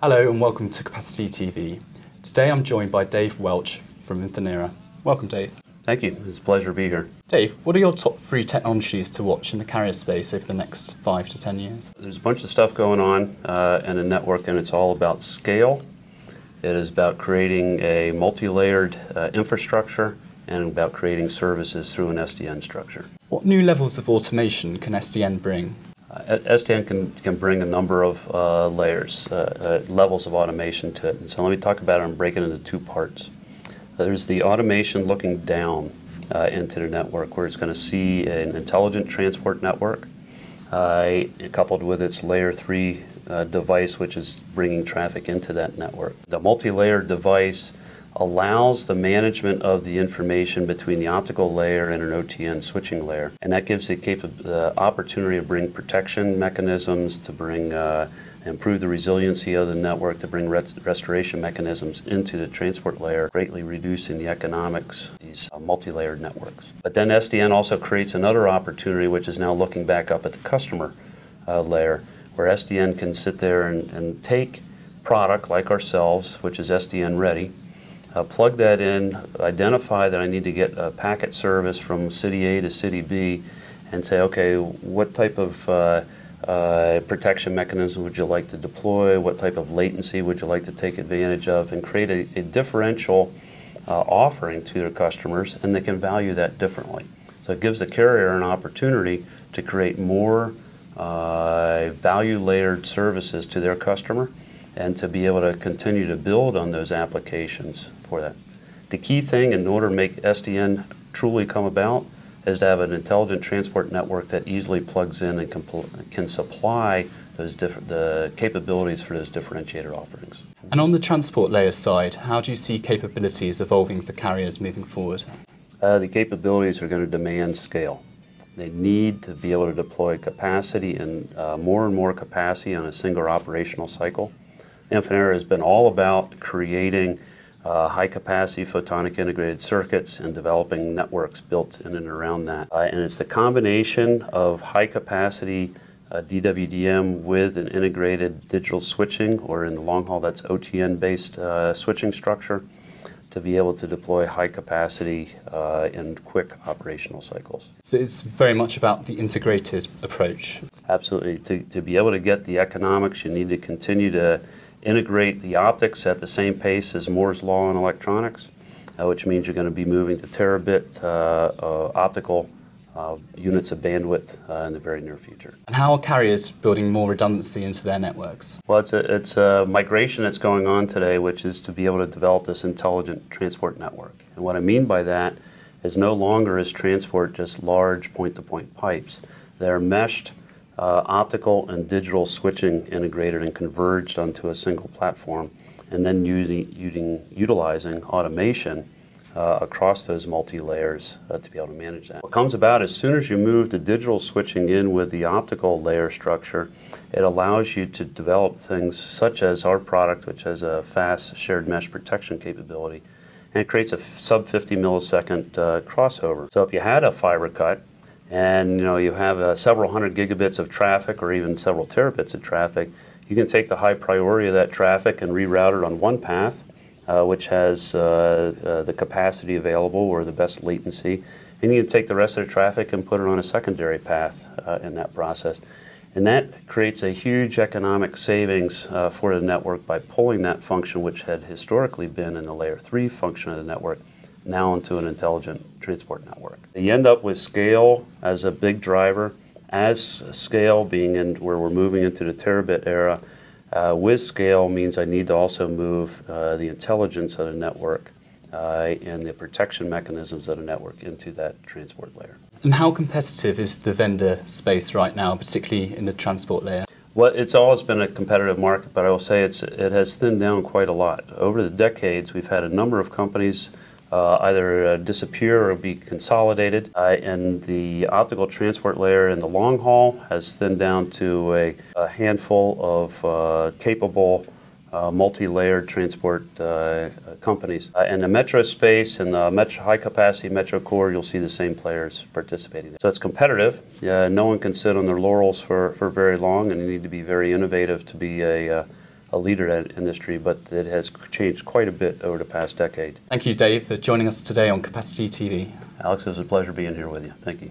Hello and welcome to Capacity TV. Today I'm joined by Dave Welch from Infinera. Welcome, Dave. Thank you. It's a pleasure to be here. Dave, what are your top three technologies to watch in the carrier space over the next five to ten years? There's a bunch of stuff going on uh, in the network, and it's all about scale. It is about creating a multi-layered uh, infrastructure and about creating services through an SDN structure. What new levels of automation can SDN bring? Uh, SDN can, can bring a number of uh, layers, uh, uh, levels of automation to it. And so let me talk about it and break it into two parts. There's the automation looking down uh, into the network where it's going to see an intelligent transport network uh, coupled with its layer 3 device which is bringing traffic into that network. The multi-layer device allows the management of the information between the optical layer and an OTN switching layer. And that gives the, the opportunity to bring protection mechanisms, to bring uh, improve the resiliency of the network, to bring restoration mechanisms into the transport layer, greatly reducing the economics of these uh, multi-layered networks. But then SDN also creates another opportunity, which is now looking back up at the customer uh, layer, where SDN can sit there and, and take product like ourselves, which is SDN ready, uh, plug that in, identify that I need to get a packet service from city A to city B, and say, okay, what type of uh, uh, protection mechanism would you like to deploy? What type of latency would you like to take advantage of? And create a, a differential uh, offering to their customers, and they can value that differently. So it gives the carrier an opportunity to create more uh, value layered services to their customer and to be able to continue to build on those applications for that. The key thing in order to make SDN truly come about is to have an intelligent transport network that easily plugs in and can, can supply those different the capabilities for those differentiated offerings. And on the transport layer side, how do you see capabilities evolving for carriers moving forward? Uh, the capabilities are going to demand scale. They need to be able to deploy capacity and uh, more and more capacity on a single operational cycle. Infinera has been all about creating uh, high capacity photonic integrated circuits and developing networks built in and around that. Uh, and it's the combination of high capacity uh, DWDM with an integrated digital switching, or in the long haul, that's OTN based uh, switching structure, to be able to deploy high capacity uh, and quick operational cycles. So it's very much about the integrated approach. Absolutely. To, to be able to get the economics, you need to continue to integrate the optics at the same pace as Moore's law in electronics, uh, which means you're going to be moving to terabit uh, uh optical uh, units of bandwidth uh, in the very near future. And how are carriers building more redundancy into their networks? Well, it's a, it's a migration that's going on today, which is to be able to develop this intelligent transport network. And what I mean by that is no longer is transport just large point-to-point -point pipes. They're meshed uh, optical and digital switching integrated and converged onto a single platform, and then using, using utilizing automation uh, across those multi-layers uh, to be able to manage that. What comes about as soon as you move the digital switching in with the optical layer structure, it allows you to develop things such as our product, which has a fast shared mesh protection capability, and it creates a sub 50 millisecond uh, crossover. So if you had a fiber cut, and you know you have uh, several hundred gigabits of traffic or even several terabits of traffic, you can take the high priority of that traffic and reroute it on one path, uh, which has uh, uh, the capacity available or the best latency, and you can take the rest of the traffic and put it on a secondary path uh, in that process. And that creates a huge economic savings uh, for the network by pulling that function, which had historically been in the layer 3 function of the network, now into an intelligent transport network. You end up with scale as a big driver. As scale being in where we're moving into the terabit era, uh, with scale means I need to also move uh, the intelligence of the network uh, and the protection mechanisms of the network into that transport layer. And how competitive is the vendor space right now, particularly in the transport layer? Well, it's always been a competitive market, but I will say it's, it has thinned down quite a lot. Over the decades, we've had a number of companies uh, either uh, disappear or be consolidated. Uh, and the optical transport layer in the long haul has thinned down to a, a handful of uh, capable uh, multi-layered transport uh, companies. in the metro space and the metro, high-capacity metro core, you'll see the same players participating. So it's competitive. no one can sit on their laurels for, for very long, and you need to be very innovative to be a a leader in that industry, but it has changed quite a bit over the past decade. Thank you, Dave, for joining us today on Capacity TV. Alex, it was a pleasure being here with you. Thank you.